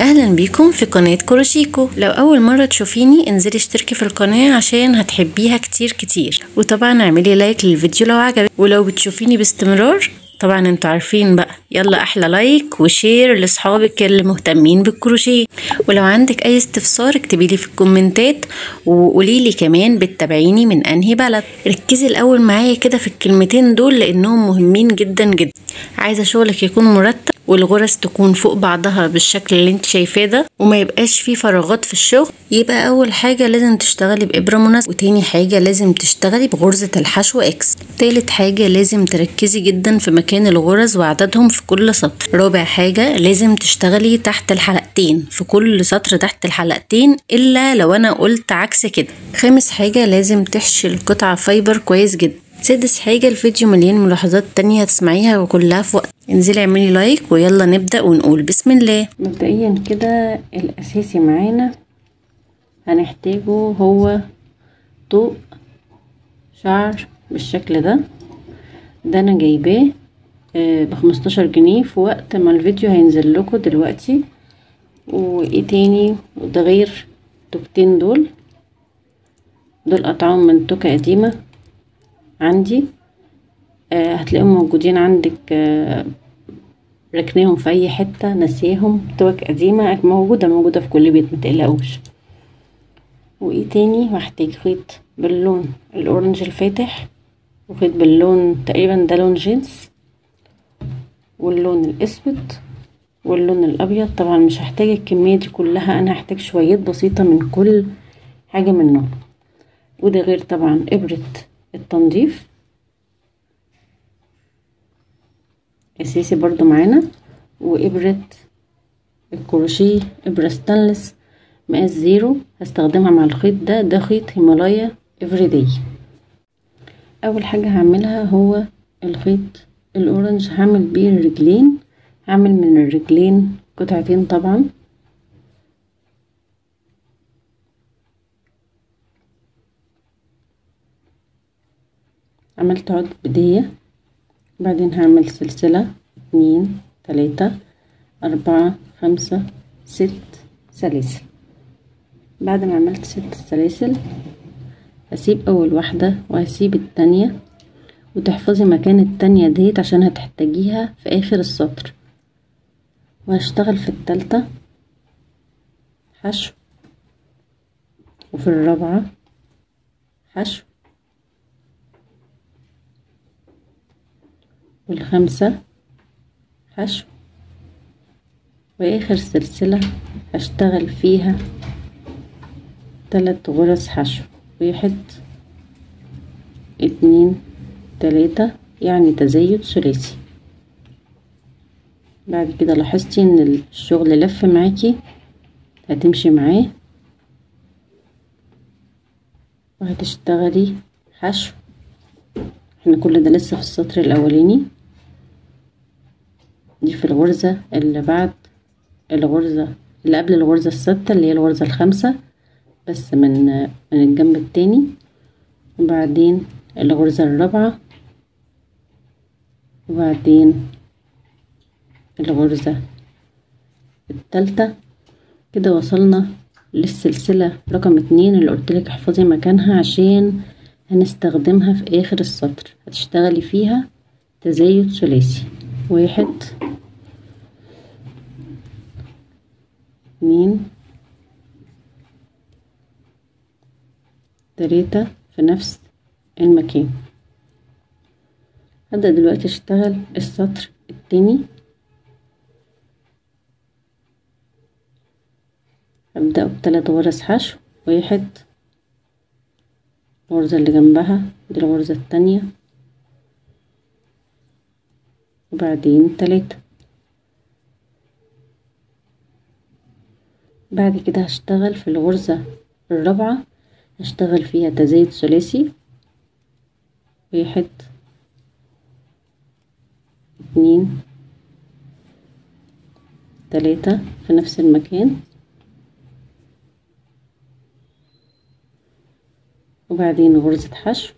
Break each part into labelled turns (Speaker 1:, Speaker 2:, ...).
Speaker 1: أهلا بيكم في قناة كروشيكو لو أول مرة تشوفيني انزلي اشتركي في القناة عشان هتحبيها كتير كتير. وطبعا اعملي like للفيديو لو عجبك. ولو بتشوفيني باستمرار طبعا أنتوا عارفين بقى. يلا أحلى like و share لأصحابك اللي مهتمين بالكروشيه. ولو عندك أي استفسار اكتبي لي في الكومنتات وقولي لي كمان بتتابعيني من أنهي بلد. ركزي الأول معايا كده في الكلمتين دول لأنهم مهمين جدا جدا. عايزة شغلك يكون مرتب. والغرز تكون فوق بعضها بالشكل اللي انت شايفاه ده وما يبقاش فيه فراغات في الشغل. يبقى أول حاجة لازم تشتغلي بإبرة مناسبة وتاني حاجة لازم تشتغلي بغرزة الحشو X. تالت حاجة لازم تركزي جدا في مكان الغرز وعددهم في كل سطر. رابع حاجة لازم تشتغلي تحت الحلقتين في كل سطر تحت الحلقتين إلا لو أنا قلت عكس كده. خامس حاجة لازم تحشي القطعة fiber كويس جدا. سادس حاجة الفيديو مليان ملاحظات تانية هتسمعيها وكلها في وقت. انزلي اعملي like ويلا نبدأ ونقول بسم الله.
Speaker 2: مبدئيا كده الأساسي معانا هنحتاجه هو طوق شعر بالشكل ده. ده أنا جايباه بخمستاشر جنيه في وقت ما الفيديو هينزل لكم دلوقتي. وإيه تاني؟ وده غير التوكتين دول. دول قطعهم من توكة قديمة. عندي آه هتلاقيهم موجودين عندك آه ركناهم في أي حتة نسيهم توك قديمة موجودة موجودة في كل بيت متقلقوش وإيه تاني؟ هحتاج خيط باللون الأورنج الفاتح وخيط باللون تقريبا ده لون جينز واللون الأسود واللون الأبيض. طبعا مش هحتاج الكمية دي كلها أنا هحتاج شويات بسيطة من كل حاجة منهم. وده غير طبعا إبرة التنظيف. اساسي برضو معانا. وإبرة الكروشيه إبرة ستانلس مقاس zero هستخدمها مع الخيط ده. ده خيط هيمالايا Everyday أول حاجة هعملها هو الخيط ال orange. هعمل بيه الرجلين. هعمل من الرجلين قطعتين طبعا. عملت عقدة بداية بعدين هعمل سلسلة اتنين تلاتة أربعة خمسة ست سلاسل. بعد ما عملت ست سلاسل هسيب أول واحدة وهسيب التانية وتحفظي مكان التانية ديت عشان هتحتاجيها في آخر السطر. وهشتغل في التالتة حشو. وفي الرابعة حشو. والخمسة حشو. وآخر سلسلة هشتغل فيها تلات غرز حشو. واحد اتنين تلاتة يعني تزايد ثلاثي. بعد كده لاحظتي إن الشغل لف معاكي هتمشي معاه. وهتشتغلي حشو. إحنا كل ده لسه في السطر الأولاني. دي في الغرزة اللي بعد الغرزة اللي قبل الغرزة الستة اللي هي الغرزة الخامسة بس من من الجنب التاني. وبعدين الغرزة الرابعة. وبعدين الغرزة التالتة. كده وصلنا للسلسلة رقم اتنين اللي قلتلك احفظي مكانها عشان هنستخدمها في آخر السطر. هتشتغلي فيها تزايد ثلاثي. واحد. اتنين تلاتة في نفس المكان. هبدأ دلوقتي اشتغل السطر التاني؟ هبدأ بتلات غرز حشو. واحد. الغرزة اللي جنبها. دي الغرزة التانية. وبعدين تلاتة. بعد كده هشتغل في الغرزة الرابعة هشتغل فيها تزايد ثلاثي. واحد اتنين تلاتة في نفس المكان. وبعدين غرزة حشو.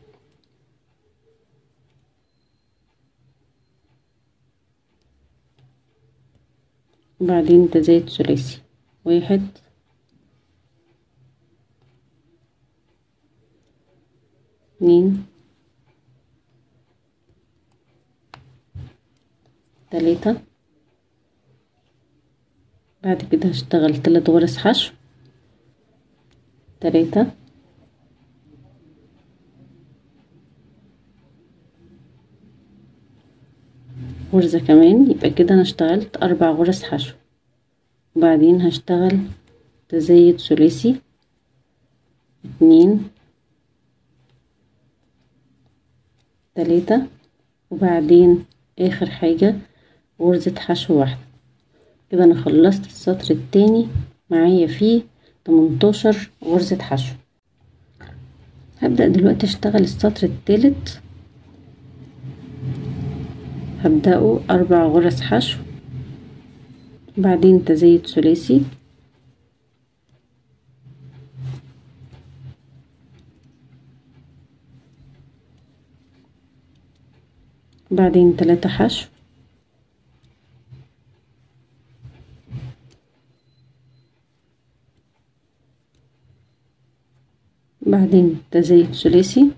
Speaker 2: وبعدين تزايد ثلاثي. واحد. اتنين. تلاتة. بعد كده هشتغل تلات غرز حشو تلاتة. غرزة كمان يبقى كده أنا اشتغلت أربع غرز حشو. وبعدين هشتغل تزايد ثلاثي اتنين تلاتة وبعدين آخر حاجة غرزة حشو واحدة. كده أنا خلصت السطر التاني معايا فيه تمنتاشر غرزة حشو. هبدأ دلوقتي أشتغل السطر التالت. هبدأه أربع غرز حشو بعدين تزايد ثلاثي. بعدين تلاتة حشو. بعدين تزايد ثلاثي.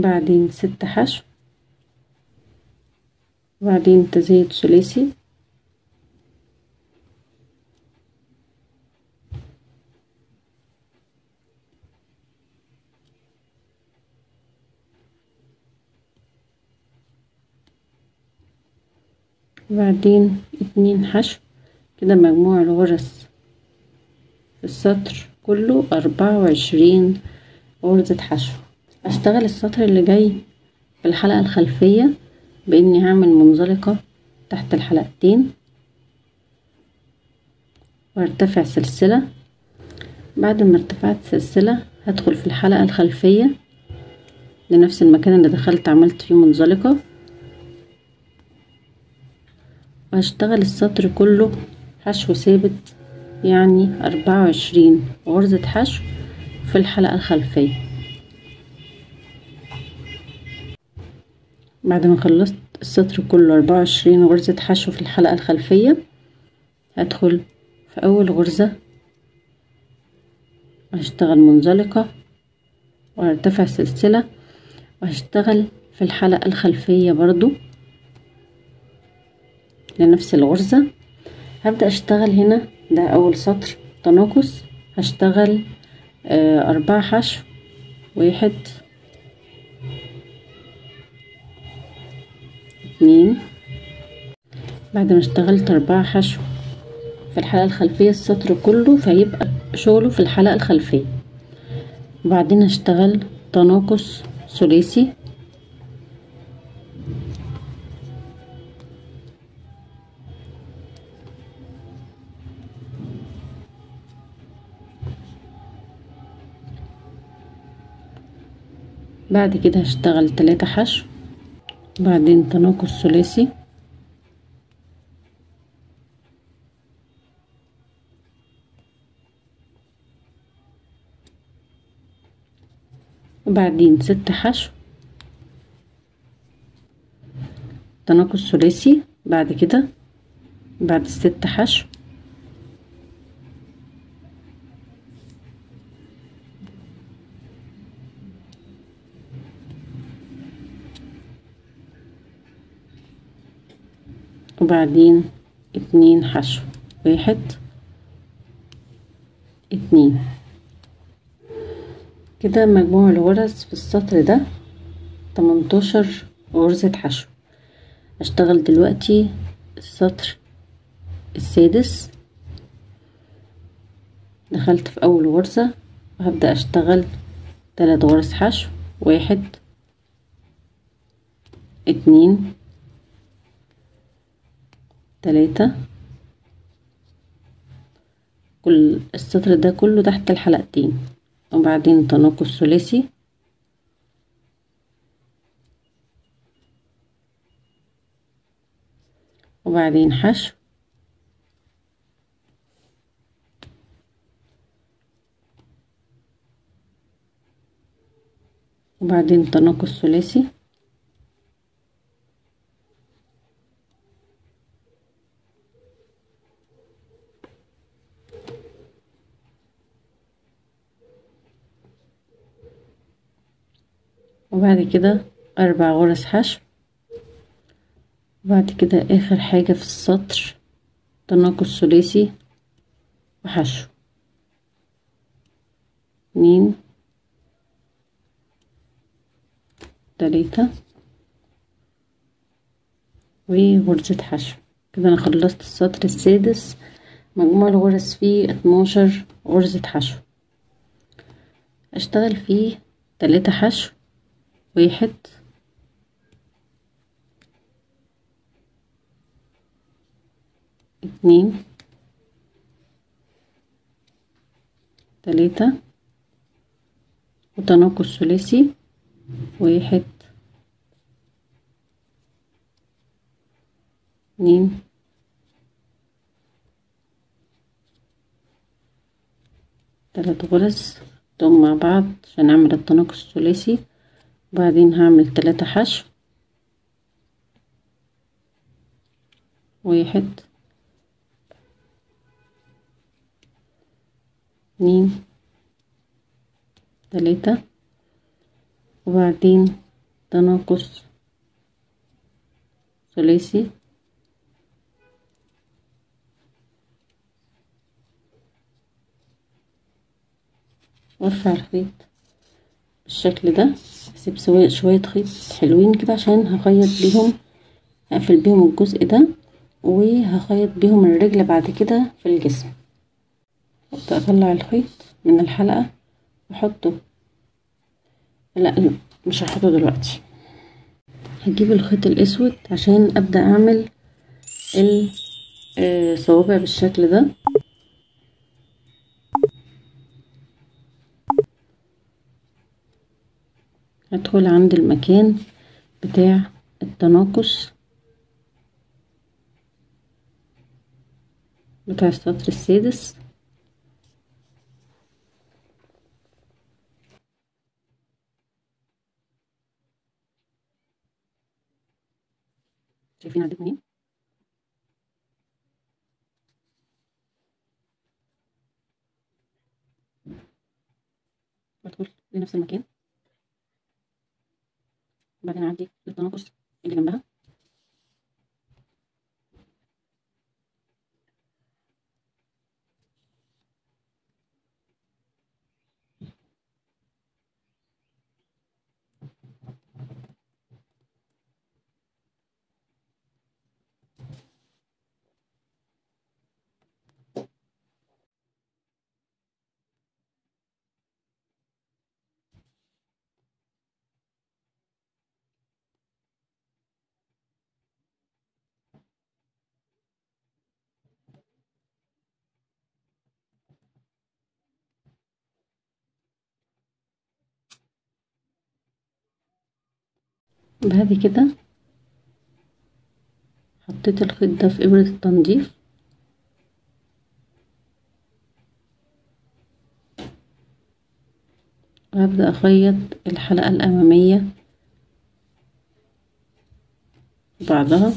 Speaker 2: بعدين ست حشو. بعدين تزايد ثلاثي. بعدين اتنين حشو. كده مجموع الغرز. في السطر كله أربعة وعشرين غرزة حشو. هشتغل السطر اللي جاي في الحلقة الخلفية بإني هعمل منزلقة تحت الحلقتين وارتفع سلسلة. بعد ما ارتفعت سلسلة هدخل في الحلقة الخلفية لنفس المكان اللي دخلت عملت فيه منزلقة. وهشتغل السطر كله حشو ثابت يعني أربعة وعشرين. غرزة حشو في الحلقة الخلفية. بعد ما خلصت السطر كله أربعة وعشرين غرزة حشو في الحلقة الخلفية هدخل في أول غرزة وهشتغل منزلقة وهرتفع سلسلة وهشتغل في الحلقة الخلفية برضو لنفس الغرزة. هبدأ أشتغل هنا ده أول سطر تناقص. هشتغل آه أربعة حشو واحد اتنين بعد ما اشتغلت أربعة حشو في الحلقة الخلفية السطر كله فيبقى شغله في الحلقة الخلفية. وبعدين هشتغل تناقص ثلاثي. بعد كده هشتغل تلاتة حشو. بعدين تناقص ثلاثي وبعدين ست حشو. تناقص ثلاثي بعد كده بعد الست حشو. وبعدين اتنين حشو. واحد. اتنين. كده مجموع الغرز في السطر ده تمنتاشر غرزة حشو. اشتغل دلوقتي السطر السادس. دخلت في أول غرزة. وهبدأ أشتغل تلات غرز حشو. واحد. اتنين. تلاتة. كل السطر ده كله تحت الحلقتين. وبعدين تناقص ثلاثي. وبعدين حشو. وبعدين تناقص ثلاثي. وبعد كده أربع غرز حشو. وبعد كده آخر حاجة في السطر تناقص ثلاثي وحشو. اتنين تلاتة وغرزة حشو. كده أنا خلصت السطر السادس. مجموع الغرز فيه اتناشر غرزة حشو. أشتغل فيه تلاتة حشو. واحد اتنين. تلاتة. وتناقص ثلاثي. واحد اتنين. تلات غرز. ضم مع بعض عشان اعمل التناقص الثلاثي. وبعدين هعمل تلاتة حشو. واحد. اتنين. تلاتة. وبعدين تناقص ثلاثي. وارفع الخيط. بالشكل ده. هسيب شوية خيط حلوين كده عشان هخيط بيهم هقفل بيهم الجزء ده وهخيط بيهم الرجل بعد كده في الجسم. ابدأ أطلع الخيط من الحلقة وأحطه. لا مش هحطه دلوقتي. هجيب الخيط الأسود عشان أبدأ أعمل الصوابع بالشكل ده. هدخل عند المكان بتاع التناقص بتاع السطر السادس. شايفين عديت منين بدخل لنفس المكان. بعدين أعدي التناقص اللي جنبها. بعد كده. حطيت الخيط ده في إبرة التنظيف. وهبدأ أخيط الحلقة الأمامية. بعضها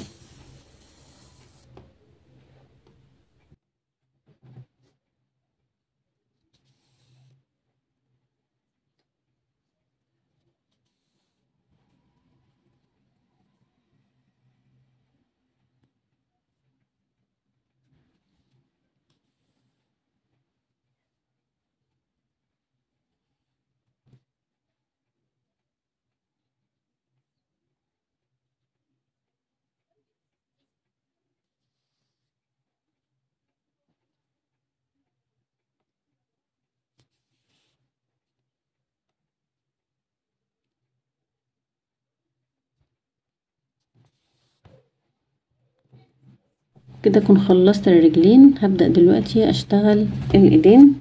Speaker 2: كده أكون خلصت الرجلين. هبدأ دلوقتي أشتغل الإيدين.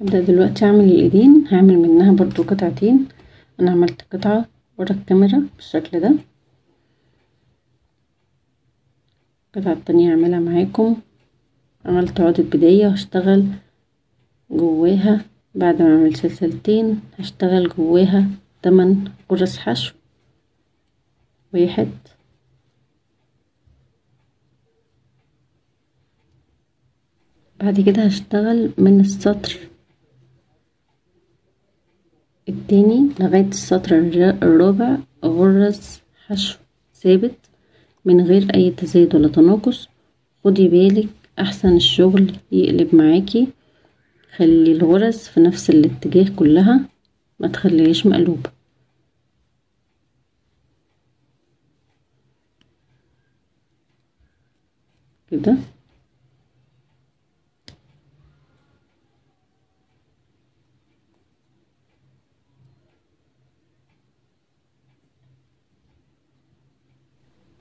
Speaker 2: هبدأ دلوقتي أعمل الإيدين. هعمل منها برضو قطعتين. أنا عملت قطعة ورا الكاميرا بالشكل ده. القطعة التانية هعملها معاكم. عملت عقدة بداية وهشتغل جواها. بعد ما اعمل سلسلتين هشتغل جواها تمن غرز حشو. واحد. بعد كده هشتغل من السطر. التاني لغاية السطر الرابع غرز حشو ثابت من غير أي تزايد ولا تناقص. خدي بالك أحسن الشغل يقلب معاكي. خلي الغرز في نفس الاتجاه كلها ما تخليهاش مقلوبة. كده؟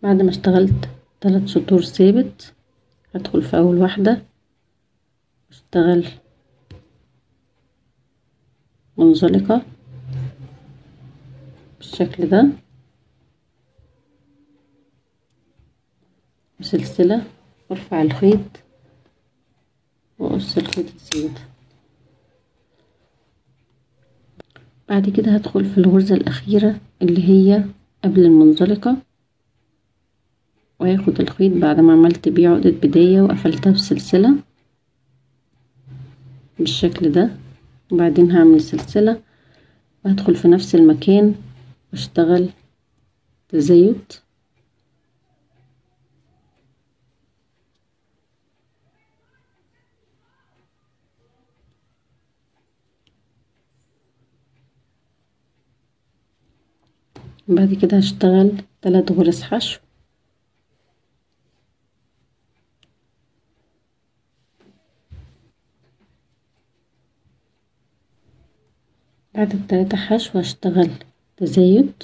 Speaker 2: بعد ما اشتغلت ثلاث سطور ثابت هدخل في أول واحدة اشتغل منزلقة بالشكل ده سلسلة وارفع الخيط وأقص الخيط الزيادة بعد كده هدخل في الغرزة الأخيرة اللي هي قبل المنزلقة. وهاخد الخيط بعد ما عملت بيه عقدة بداية وقفلتها بسلسلة بالشكل ده. وبعدين هعمل سلسلة وهدخل في نفس المكان واشتغل تزايد. بعد كده هشتغل تلات غرز حشو. بعد التلاتة حشو هشتغل تزايد.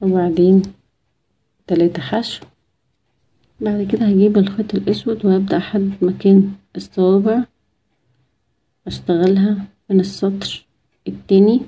Speaker 2: وبعدين تلاتة حشو بعد كده هجيب الخيط الأسود وهبدأ أحدد مكان الصوابع. أشتغلها من السطر التاني.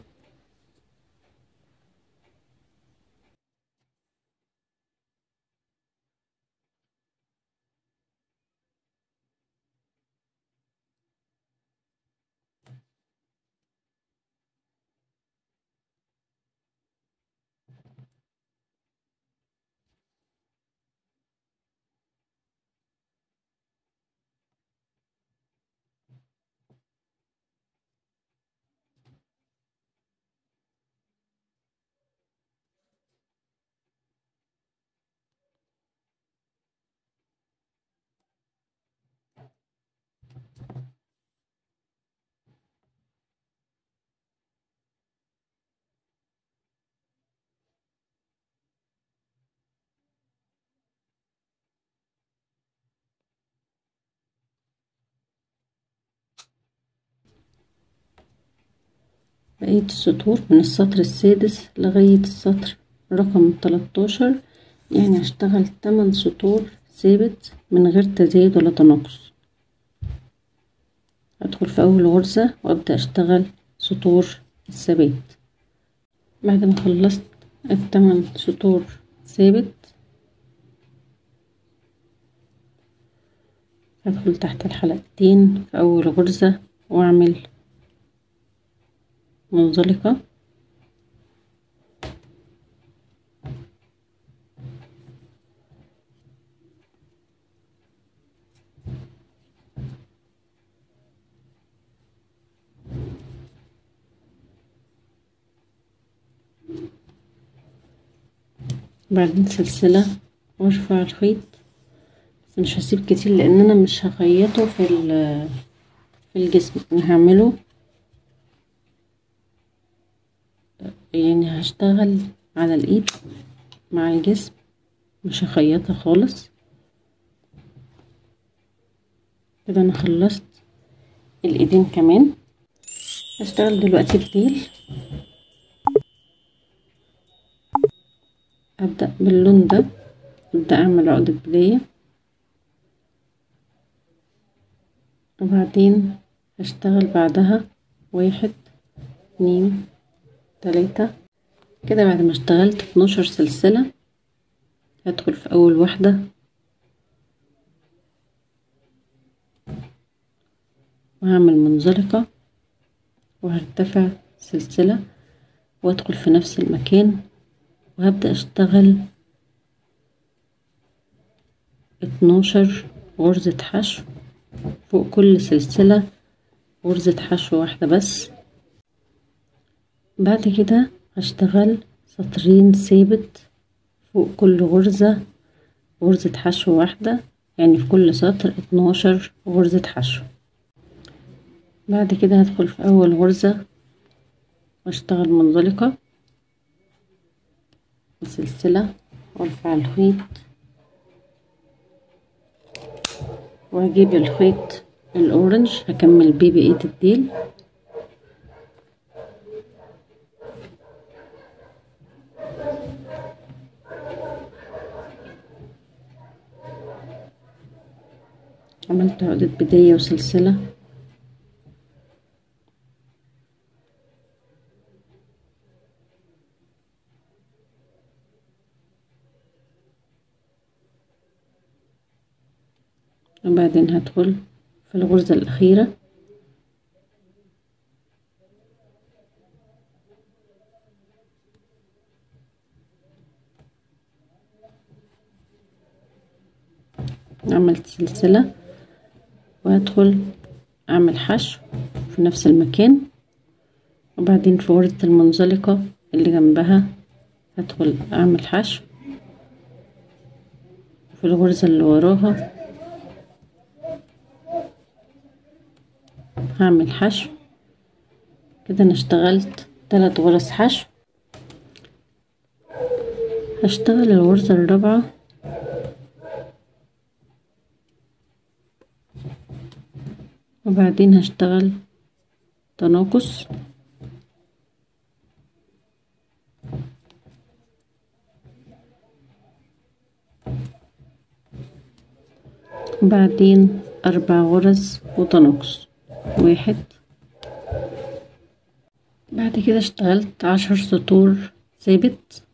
Speaker 2: بقية السطور من السطر السادس لغاية السطر رقم تلاتاشر يعني هشتغل تمن سطور ثابت من غير تزايد ولا تناقص هدخل في أول غرزة وأبدأ أشتغل سطور الثبات. بعد ما خلصت التمن سطور ثابت هدخل تحت الحلقتين في أول غرزة وأعمل منزلقة بعدين سلسلة وارفع الخيط بس مش هسيب كتير لأن أنا مش هخيطه في في الجسم. أنا هعمله يعني هشتغل على الإيد مع الجسم مش هخيطها خالص. كده أنا خلصت الإيدين كمان. هشتغل دلوقتي بديل. أبدأ باللون ده. أبدأ أعمل عقدة بداية وبعدين هشتغل بعدها واحد اتنين تلاتة. كده بعد ما اشتغلت اتناشر سلسلة. هدخل في أول واحدة. وهعمل منزلقة. وهرتفع سلسلة. وادخل في نفس المكان. وهبدأ أشتغل اتناشر غرزة حشو. فوق كل سلسلة غرزة حشو واحدة بس. بعد كده هشتغل سطرين ثابت فوق كل غرزة غرزة حشو واحدة يعني في كل سطر اتناشر غرزة حشو. بعد كده هدخل في أول غرزة وأشتغل منزلقة وسلسلة وأرفع الخيط وهجيب الخيط الأورنج هكمل بيه بقية الديل. عملت عقدة بداية وسلسلة. وبعدين هدخل في الغرزة الأخيرة. عملت سلسلة. وهدخل أعمل حشو في نفس المكان. وبعدين في غرزة المنزلقة اللي جنبها هدخل أعمل حشو في الغرزة اللي وراها. هعمل حشو. كده أنا اشتغلت تلات غرز حشو. هشتغل الغرزة الرابعة وبعدين هشتغل تناقص. وبعدين أربع غرز وتناقص. واحد. بعد كده اشتغلت عشر سطور ثابت.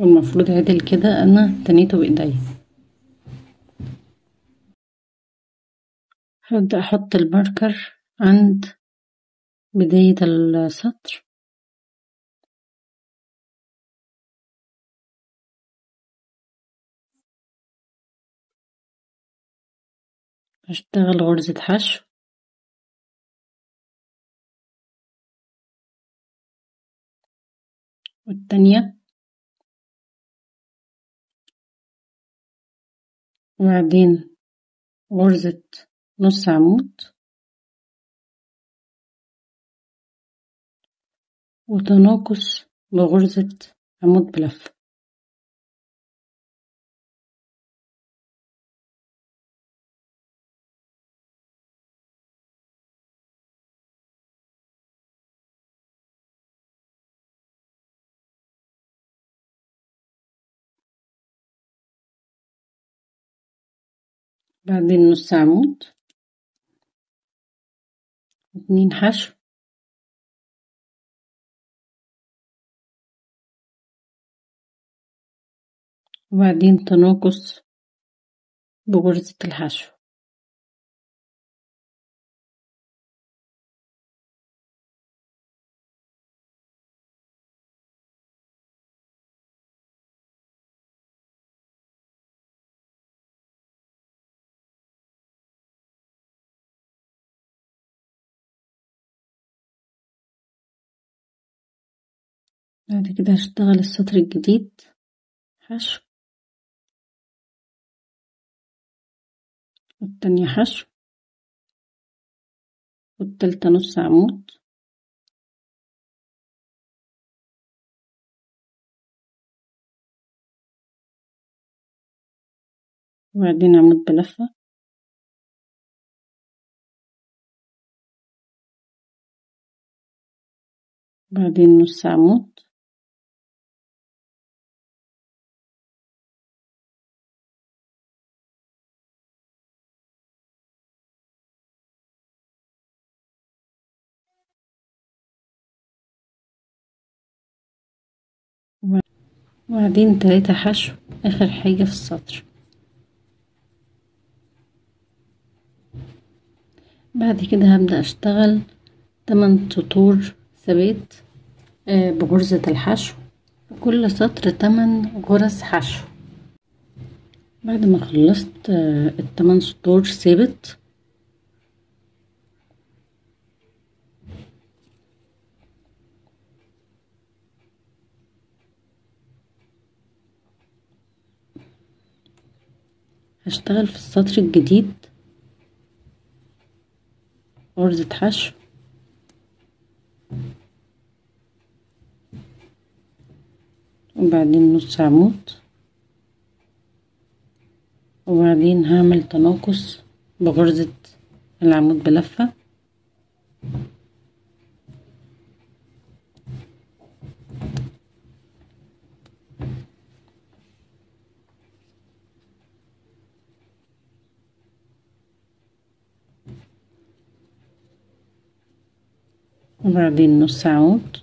Speaker 2: والمفروض عدل كده أنا تنيته بايديا هبدأ أحط الماركر عند بداية السطر. هشتغل غرزة حشو. والتانية وبعدين غرزة نص عمود. وتناقص بغرزة عمود بلفة بعدين نص عمود اتنين حشو. وبعدين تناقص بغرزة الحشو. بعد كده هشتغل السطر الجديد. حشو. والتانية حشو. والتالتة نص عمود. وبعدين عمود بلفة. بعدين نص عمود. وبعدين تلاتة حشو آخر حاجة في السطر. بعد كده هبدأ أشتغل تمن سطور ثبات بغرزة الحشو. كل سطر تمن غرز حشو. بعد ما خلصت التمن سطور ثابت هشتغل في السطر الجديد. غرزة حشو وبعدين نص عمود. وبعدين هعمل تناقص بغرزة العمود بلفة. وبعدين نص عمود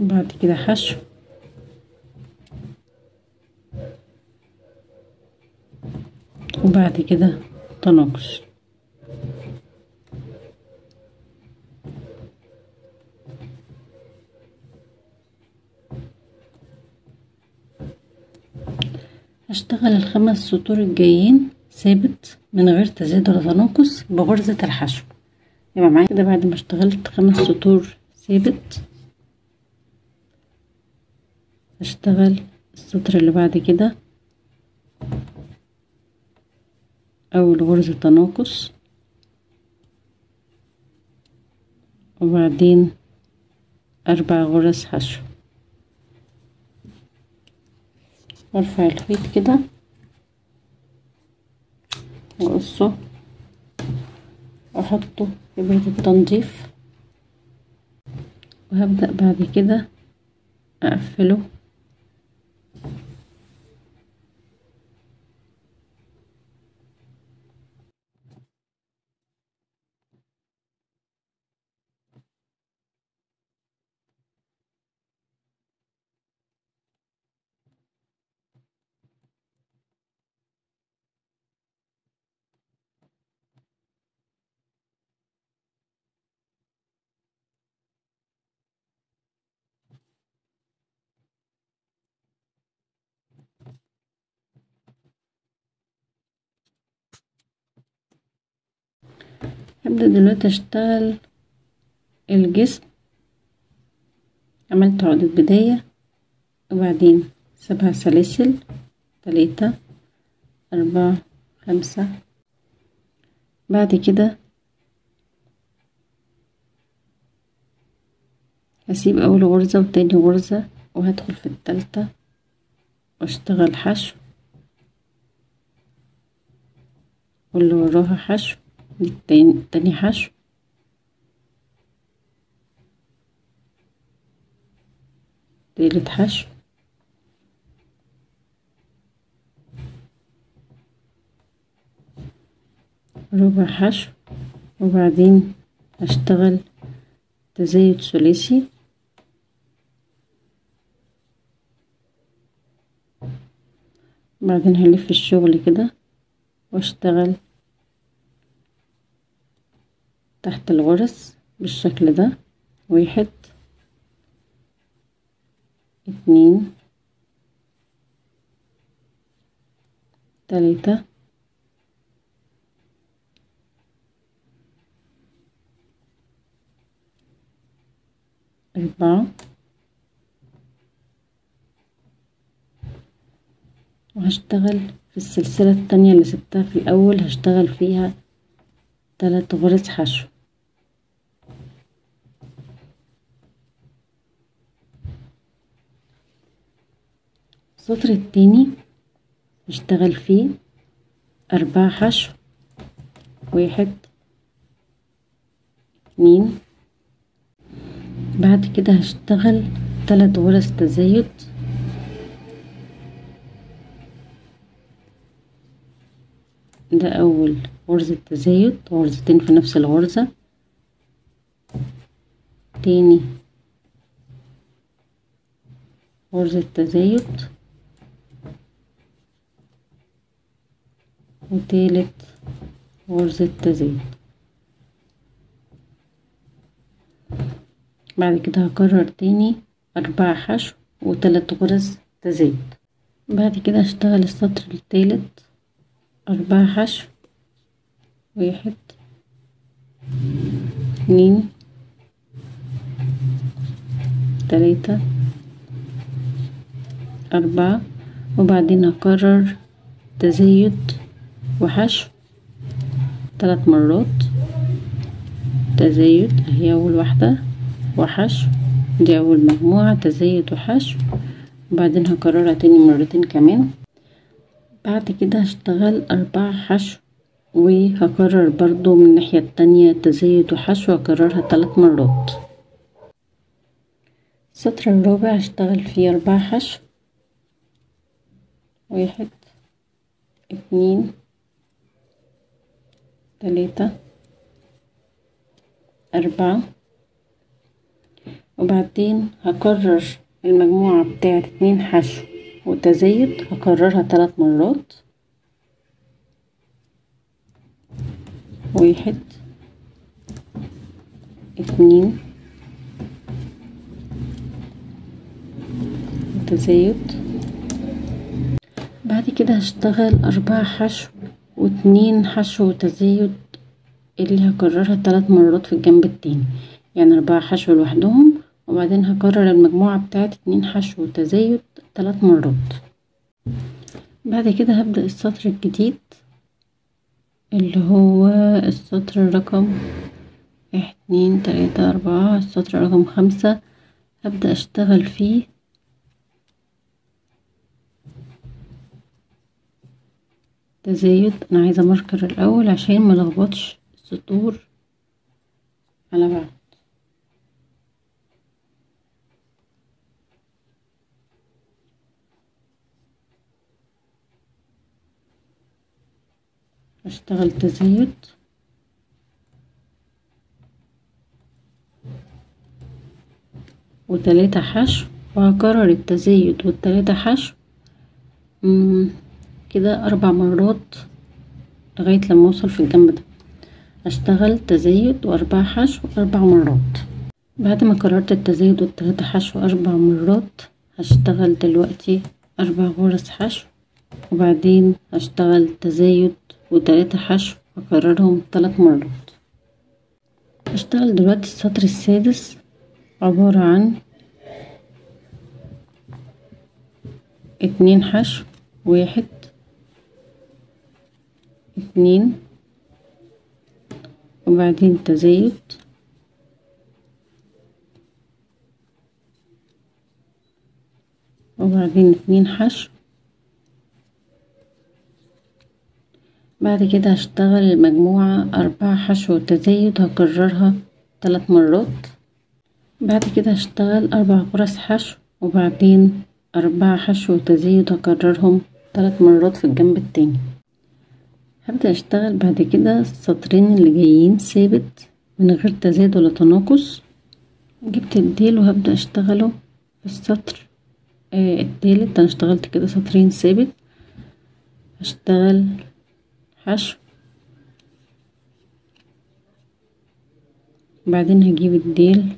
Speaker 2: وبعد كده حشو. وبعد كده تناقص هشتغل الخمس سطور الجايين ثابت من غير تزايد ولا تناقص بغرزة الحشو. يبقى معايا كده بعد ما اشتغلت خمس سطور ثابت. هشتغل السطر اللي بعد كده. أول غرزة تناقص. وبعدين أربع غرز حشو. وارفع الخيط كده. واقصه واحطه بيت التنظيف. وهبدأ بعد كده أقفله. هبدأ دلوقتي اشتغل الجسم. عملت عقدة بداية وبعدين سبع سلاسل تلاتة أربعة خمسة. بعد كده هسيب أول غرزة وتاني غرزة وهدخل في التالتة وأشتغل حشو. واللي وراها حشو. تاني حشو. تالت حشو. ربع حشو. وبعدين هشتغل تزايد ثلاثي. بعدين هلف الشغل كده وأشتغل تحت الغرز بالشكل ده. واحد اتنين تلاتة. أربعة. وهشتغل في السلسلة التانية اللي سبتها في الأول. هشتغل فيها تلات غرز حشو. السطر التاني نشتغل فيه أربع حشو واحد اتنين بعد كده هشتغل تلات غرز تزايد. ده أول غرزة تزايد غرزتين في نفس الغرزة. تاني غرزة تزايد وتالت غرزة تزايد بعد كده هكرر تاني أربع حشو وتلات غرز تزايد بعد كده هشتغل السطر التالت أربع حشو. واحد اتنين تلاتة أربعة. وبعدين هكرر تزايد وحشو. ثلاث مرات. تزايد اهي أول واحدة وحشو. دي أول مجموعة تزايد وحشو. وبعدين هكررها تاني مرتين كمان. بعد كده هشتغل أربع حشو وهكرر برضو من الناحية التانية تزايد وحشو هكررها تلات مرات. السطر الرابع هشتغل فيه أربع حشو. واحد اتنين تلاتة أربعة وبعدين هكرر المجموعة بتاعة اتنين حشو وتزايد هكررها تلات مرات. واحد اتنين تزايد بعد كده هشتغل أربع حشو واتنين حشو تزايد اللي هكررها تلات مرات في الجنب التاني. يعني أربعة حشو لوحدهم وبعدين هكرر المجموعة بتاعت اتنين حشو تزايد تلات مرات. بعد كده هبدأ السطر الجديد اللي هو السطر رقم اتنين تلاتة أربعة السطر رقم خمسة. هبدأ أشتغل فيه تزايد. أنا عايزة ماركر الأول عشان ملخبطش السطور على بعض. أشتغل تزايد. وتلاتة حشو. وهكرر التزايد والتلاتة حشو. كده أربع مرات لغاية لما أوصل في الجنب ده. هشتغل تزايد وأربع حشو أربع مرات. بعد ما كررت التزايد والتلاتة حشو أربع مرات هشتغل دلوقتي أربع غرز حشو وبعدين هشتغل تزايد وتلاتة حشو هكررهم تلات مرات. هشتغل دلوقتي السطر السادس عبارة عن اتنين حشو واحد اتنين وبعدين تزايد وبعدين اتنين حشو. بعد كده هشتغل المجموعة أربعة حشو تزايد هكررها تلات مرات. بعد كده هشتغل أربع غرز حشو وبعدين أربعة حشو تزايد هكررهم تلات مرات في الجنب التاني. هبدأ أشتغل بعد كده السطرين اللي جايين ثابت من غير تزايد ولا تناقص. جبت الديل وهبدأ أشتغله في السطر. آه التالت أنا اشتغلت كده سطرين ثابت. هشتغل حشو. بعدين هجيب الديل.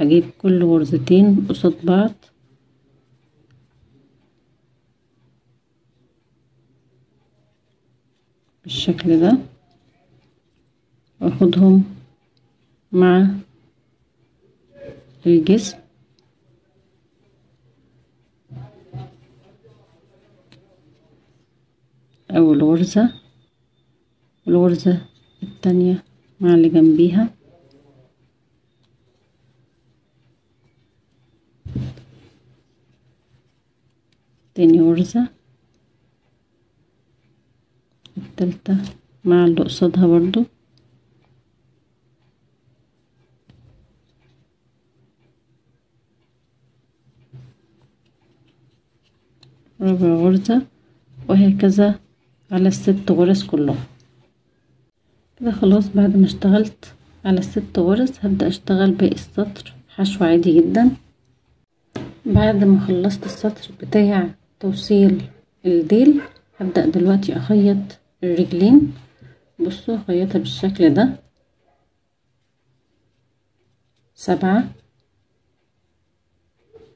Speaker 2: هجيب كل غرزتين قصاد بعض. بالشكل ده واخدهم مع الجسم. اول غرزة الغرزة التانية مع اللي جنبيها. تاني غرزة. التالتة. مع اللي قصادها برضو. رابع غرزة. وهكذا على الست غرز كلهم. كده خلاص بعد ما اشتغلت على الست غرز هبدأ اشتغل باقي السطر. حشو عادي جدا. بعد ما خلصت السطر بتاع توصيل الديل هبدأ دلوقتي أخيط الرجلين. بصوا خيطها بالشكل ده. سبعة.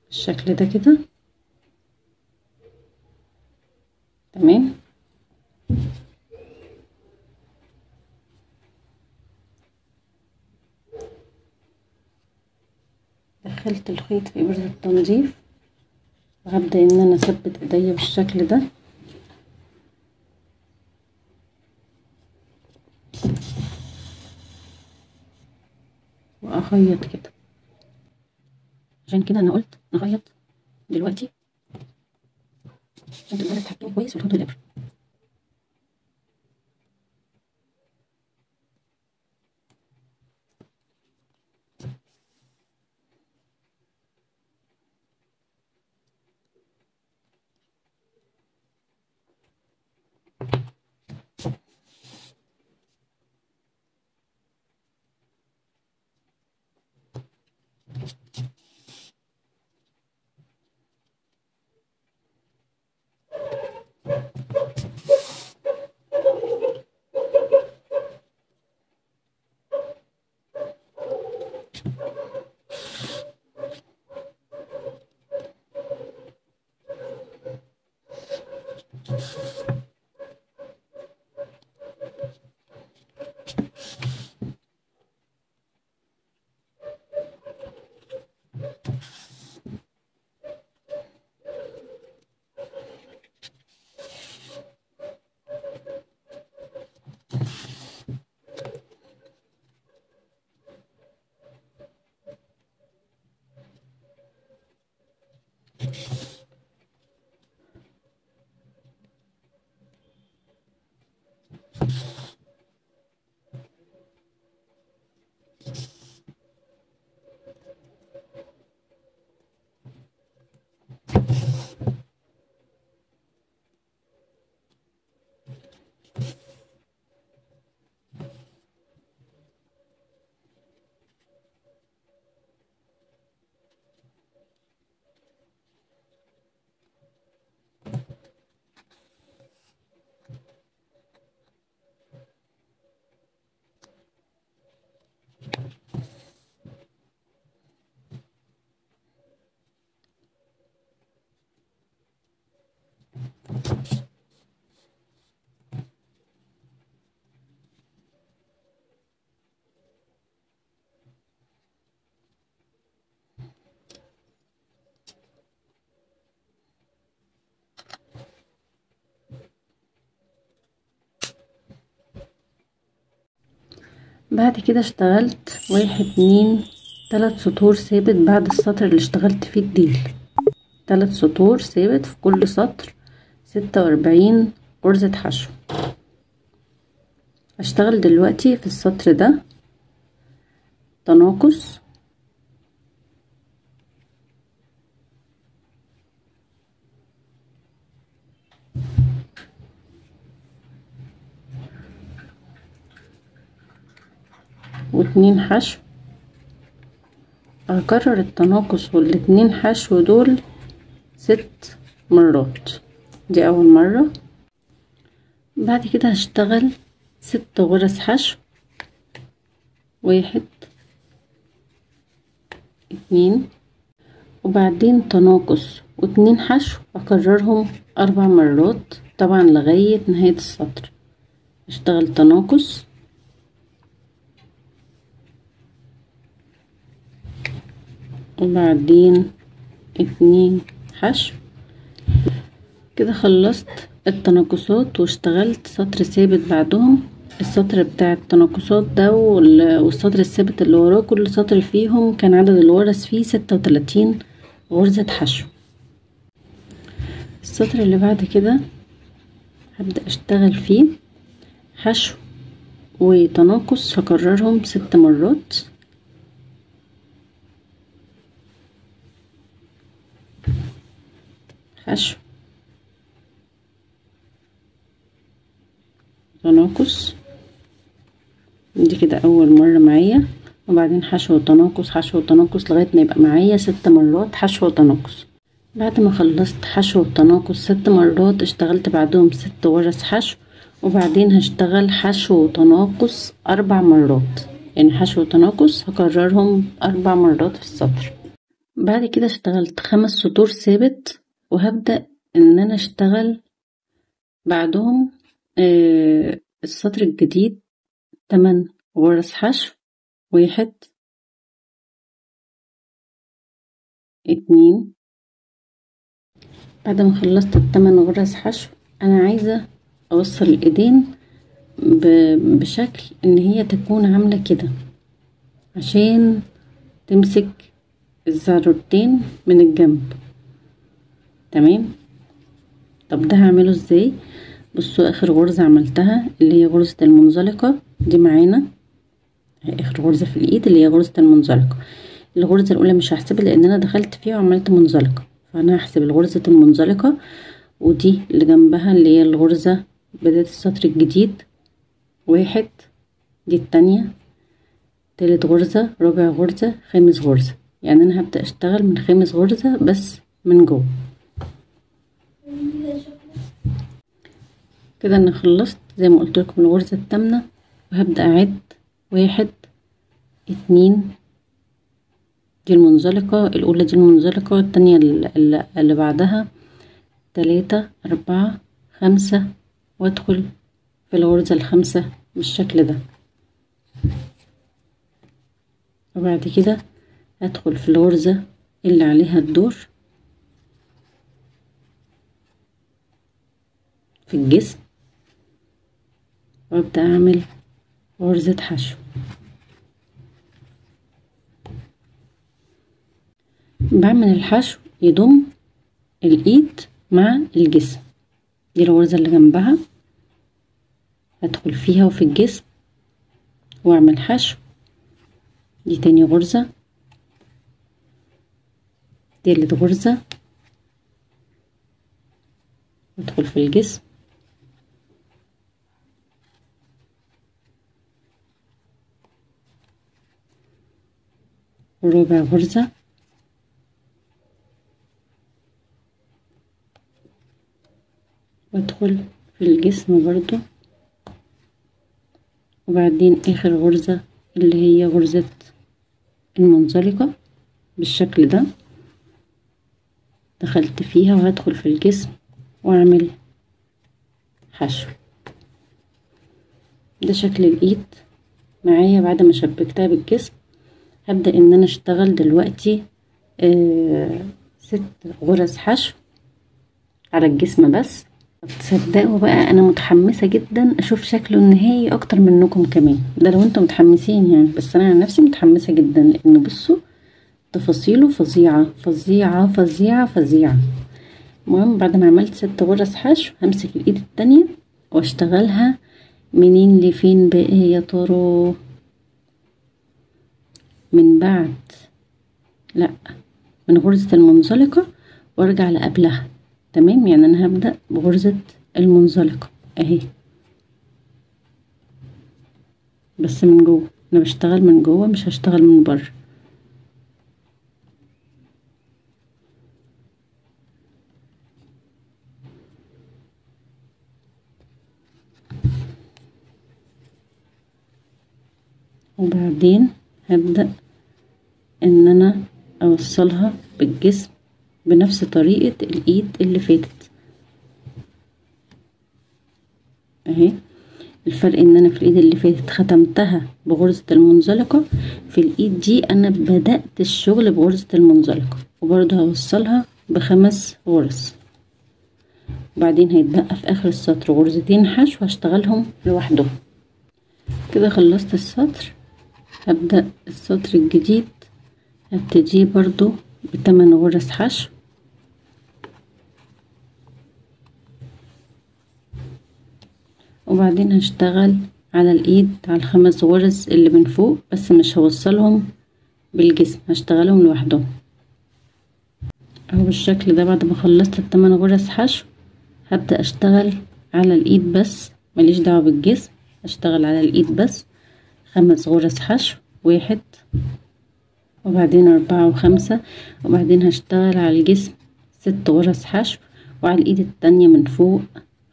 Speaker 2: بالشكل ده كده. تمام. دخلت الخيط في إبرة التنظيف. وهبدأ إن أنا أثبت إيديا بالشكل ده. واخيط كده. عشان كده أنا قلت نخيط دلوقتي. عشان تقدروا تتحكموا كويس في الخيط بعد كده اشتغلت واحد اتنين تلات سطور ثابت بعد السطر اللي اشتغلت فيه الديل. تلات سطور ثابت في كل سطر ستة وأربعين غرزة حشو. هشتغل دلوقتي في السطر ده تناقص واتنين حشو. هكرر التناقص والاتنين حشو دول ست مرات. دي أول مرة. بعد كده هشتغل ست غرز حشو. واحد اتنين. وبعدين تناقص واتنين حشو أكررهم أربع مرات طبعا لغاية نهاية السطر. اشتغل تناقص وبعدين اتنين. حشو. كده خلصت التناقصات واشتغلت سطر ثابت بعدهم. السطر بتاع التناقصات ده والسطر الثابت اللي وراه كل سطر فيهم كان عدد الغرز فيه ستة وتلاتين غرزة حشو. السطر اللي بعد كده هبدأ أشتغل فيه. حشو وتناقص هكررهم ست مرات. حشو تناقص. دي كده أول مرة معايا. وبعدين حشو وتناقص حشو وتناقص لغاية ما يبقى معايا ست مرات حشو وتناقص. بعد ما خلصت حشو وتناقص ست مرات اشتغلت بعدهم ست غرز حشو. وبعدين هشتغل حشو وتناقص أربع مرات. يعني حشو وتناقص هكررهم أربع مرات في السطر. بعد كده اشتغلت خمس سطور ثابت. وهبدأ إن أنا أشتغل بعدهم آه السطر الجديد تمن غرز حشو واحد اتنين. بعد ما خلصت التمن غرز حشو أنا عايزة أوصل الإيدين بشكل إن هي تكون عاملة كده. عشان تمسك الزرورتين من الجنب. تمام؟ طب ده هعمله إزاي؟ بصوا آخر غرزة عملتها اللي هي غرزة المنزلقة دي معانا. آخر غرزة في الإيد اللي هي غرزة المنزلقة. الغرزة الأولى مش هحسبها لأن أنا دخلت فيها وعملت منزلقة. فأنا هحسب الغرزة المنزلقة ودي اللي جنبها اللي هي الغرزة بداية السطر الجديد. واحد دي التانية. تالت غرزة رابع غرزة خامس غرزة. يعني أنا هبدأ أشتغل من خامس غرزة بس من جوه. كده أنا خلصت زي ما قلت لكم الغرزة التامنة وهبدأ أعد واحد اتنين دي المنزلقة الاولى دي المنزلقة التانية اللي بعدها تلاتة أربعة خمسة وأدخل في الغرزة الخامسة بالشكل ده. وبعد كده أدخل في الغرزة اللي عليها الدور. في الجسم وابدأ اعمل غرزة حشو بعمل الحشو يضم الإيد مع الجسم. دي الغرزة اللي جنبها. ادخل فيها وفي الجسم وأعمل حشو. دي تاني غرزة. تالت غرزة. ادخل في الجسم. وربع غرزة. وادخل في الجسم برضو. وبعدين آخر غرزة اللي هي غرزة المنزلقة بالشكل ده. دخلت فيها وهدخل في الجسم وأعمل حشو. ده شكل الإيد. معايا بعد ما شبكتها بالجسم هبدأ إن أنا أشتغل دلوقتي آه ست غرز حشو على الجسم بس. تصدقوا بقى أنا متحمسة جدا أشوف شكله النهائي أكتر منكم كمان. ده لو أنتم متحمسين يعني بس أنا عن نفسي متحمسة جدا لأن بصوا تفاصيله فظيعة فظيعة فظيعة فظيعة. المهم بعد ما عملت ست غرز حشو همسك الإيد التانية وأشتغلها منين لفين بقى يا ترى من بعد. لا من غرزة المنزلقة وارجع لقبلها. تمام؟ يعني أنا هبدأ بغرزة المنزلقة أهي. بس من جوه. أنا بشتغل من جوه مش هشتغل من بره. وبعدين؟ هبدأ إن أنا أوصلها بالجسم بنفس طريقة الإيد اللي فاتت. أهي. الفرق إن أنا في الإيد اللي فاتت ختمتها بغرزة المنزلقة في الإيد دي أنا بدأت الشغل بغرزة المنزلقة وبرضه هوصلها بخمس غرز. وبعدين هيتبقى في آخر السطر غرزتين حشو هشتغلهم لوحدهم. كده خلصت السطر. هبدأ السطر الجديد. هبتديه برضو بتمن غرز حشو. وبعدين هشتغل على الإيد على الخمس غرز اللي من فوق بس مش هوصلهم بالجسم هشتغلهم لوحدهم. أهو بالشكل ده بعد ما خلصت التمن غرز حشو هبدأ أشتغل على الإيد بس ماليش دعوة بالجسم هشتغل على الإيد بس. خمس غرز حشو واحد وبعدين أربعة وخمسة وبعدين هشتغل على الجسم ست غرز حشو وعلى الإيد التانية من فوق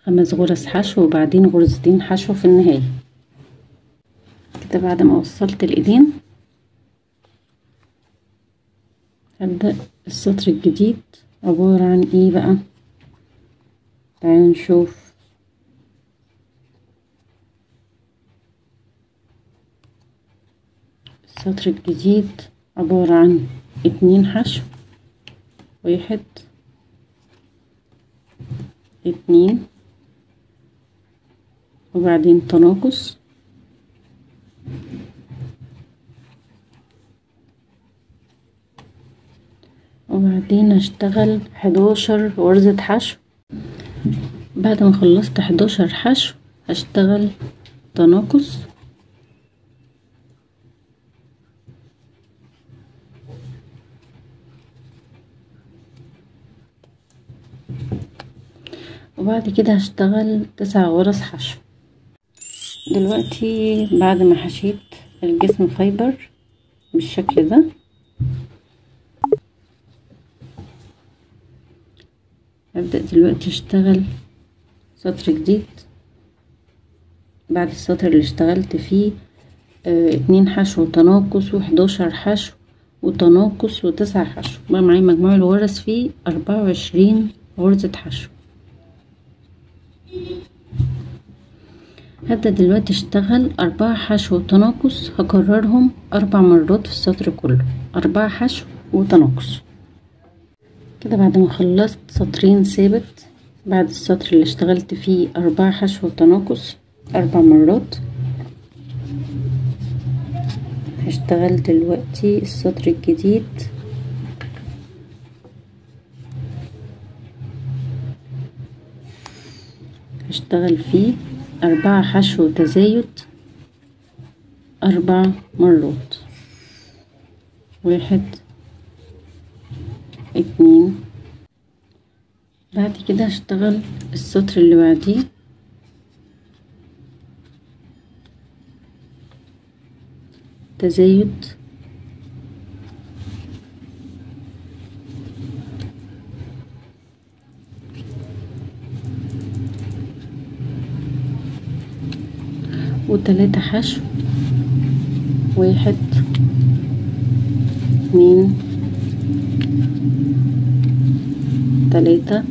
Speaker 2: خمس غرز حشو وبعدين غرزتين حشو في النهاية. كده بعد ما وصلت الإيدين هبدأ السطر الجديد. عبارة عن إيه بقى؟ تعالوا نشوف. السطر الجديد عبارة عن اتنين حشو. واحد اتنين. وبعدين تناقص. وبعدين هشتغل حداشر غرزة حشو. بعد ما خلصت حداشر حشو هشتغل تناقص. وبعد كده هشتغل تسع غرز حشو. دلوقتي بعد ما حشيت الجسم فايبر بالشكل ده هبدأ دلوقتي أشتغل سطر جديد. بعد السطر اللي اشتغلت فيه آه اتنين حشو تناقص وحداشر حشو وتناقص وتسع حشو. بقى معايا مجموع الغرز فيه أربعة وعشرين غرزة حشو. هبدأ دلوقتي اشتغل أربعة حشو تناقص هكررهم أربع مرات في السطر كله. أربعة حشو وتناقص. كده بعد ما خلصت سطرين ثابت بعد السطر اللي اشتغلت فيه أربعة حشو تناقص أربع مرات. هشتغل دلوقتي السطر الجديد. هشتغل فيه أربعة حشو تزايد أربع مرات. واحد اتنين. بعد كده هشتغل السطر اللي بعديه. تزايد وتلاتة حشو واحد اتنين تلاتة.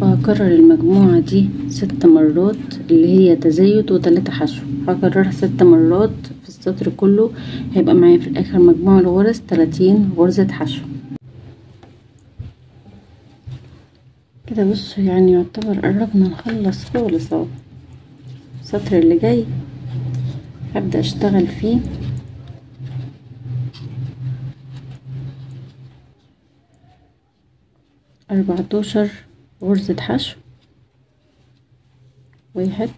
Speaker 2: وهكرر المجموعة دي ست مرات اللي هي تزايد وتلاتة حشو. هكررها ست مرات في السطر كله هيبقى معايا في الآخر مجموع الغرز تلاتين غرزة حشو. كده بصوا يعني يعتبر قربنا نخلص خالص أهو. السطر اللي جاي هبدأ أشتغل فيه. أربعتاشر غرزة حشو. واحد.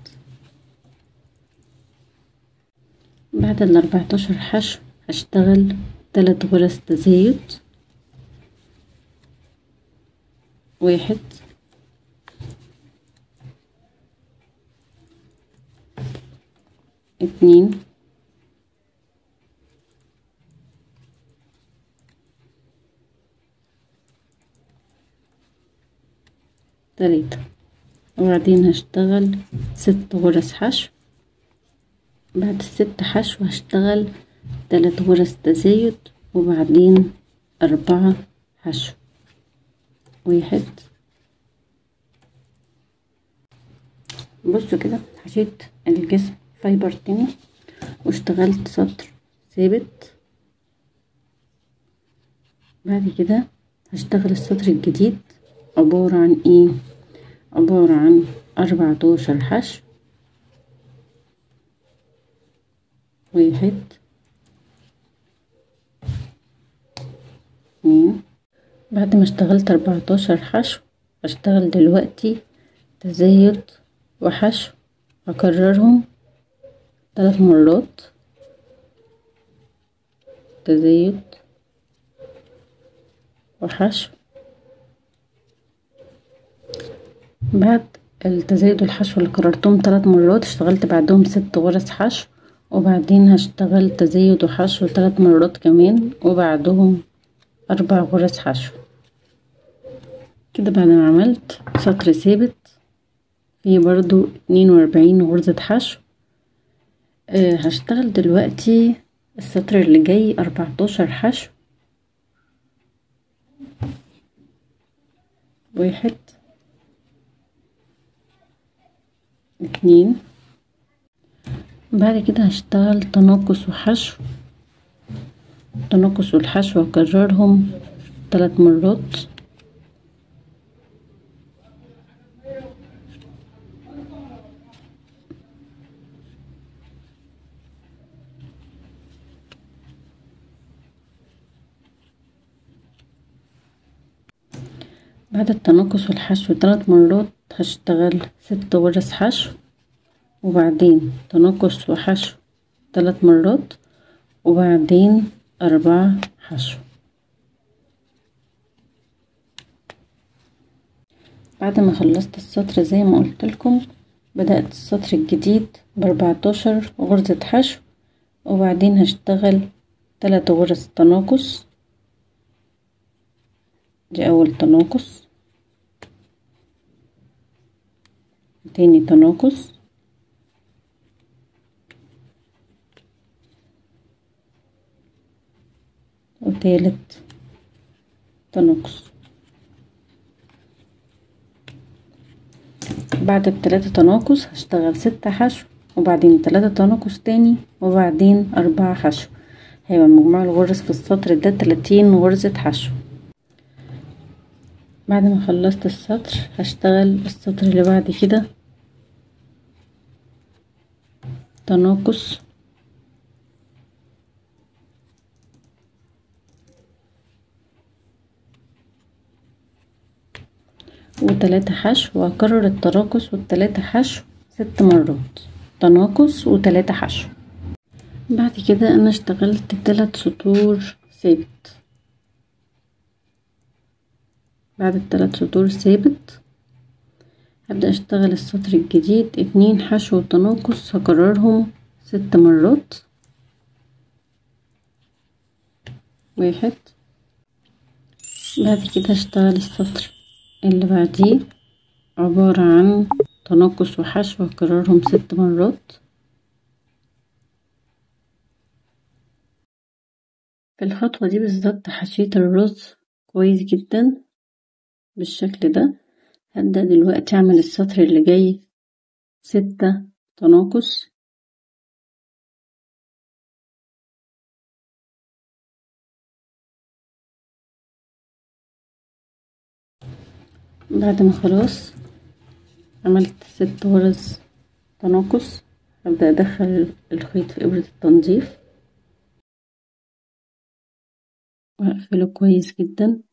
Speaker 2: بعد الأربعتاشر حشو هشتغل تلات غرز تزايد واحد. اتنين تلاتة. وبعدين هشتغل ست غرز حشو. بعد الست حشو هشتغل تلات غرز تزايد وبعدين أربعة حشو. واحد. بصوا كده حشيت الجسم. فايبر تاني واشتغلت سطر ثابت. بعد كده هشتغل السطر الجديد. عبارة عن إيه؟ عبارة عن أربعتاشر حشو واحد. اتنين. بعد ما اشتغلت أربعتاشر حشو هشتغل دلوقتي تزايد وحشو هكررهم ثلاث مرات. تزايد. وحشو بعد التزايد والحشو اللي كررتهم ثلاث مرات اشتغلت بعدهم ست غرز حشو وبعدين هشتغل تزايد وحشو ثلاث مرات كمان وبعدهم أربع غرز حشو. كده بعد ما عملت سطر ثابت فيه برضو اتنين وأربعين غرزة حشو أه هشتغل دلوقتي السطر اللي جاي أربعتاشر حشو. واحد اتنين. بعد كده هشتغل تناقص وحشو. التناقص والحشو هكررهم ثلاث مرات بعد التناقص والحشو ثلاث مرات هشتغل ست غرز حشو وبعدين تناقص وحشو ثلاث مرات وبعدين أربعة حشو. بعد ما خلصت السطر زي ما قلت لكم بدأت السطر الجديد بأربعتاشر غرزة حشو وبعدين هشتغل تلات غرز تناقص. دي أول تناقص. تاني تناقص وتالت تناقص بعد التلاتة تناقص هشتغل ستة حشو وبعدين تلاتة تناقص تاني وبعدين أربعة حشو هيبقى مجموع الغرز في السطر ده تلاتين غرزة حشو بعد ما خلصت السطر هشتغل السطر اللي بعد كده تناقص. وتلاتة حشو وهكرر التناقص والتلاتة حشو ست مرات. تناقص وتلاتة حشو. بعد كده أنا اشتغلت تلات سطور ثابت. بعد التلات سطور ثابت هبدأ أشتغل السطر الجديد. اتنين حشو تناقص هكررهم ست مرات. واحد. بعد كده هشتغل السطر اللي بعديه. عبارة عن تناقص وحشو. هكررهم ست مرات. في الخطوة دي بالظبط حشيت الرز كويس جدا بالشكل ده. هبدأ دلوقتي اعمل السطر اللي جاي ستة تناقص. بعد ما خلاص عملت ست غرز تناقص هبدأ أدخل الخيط في إبرة التنظيف. وأقفله كويس جدا.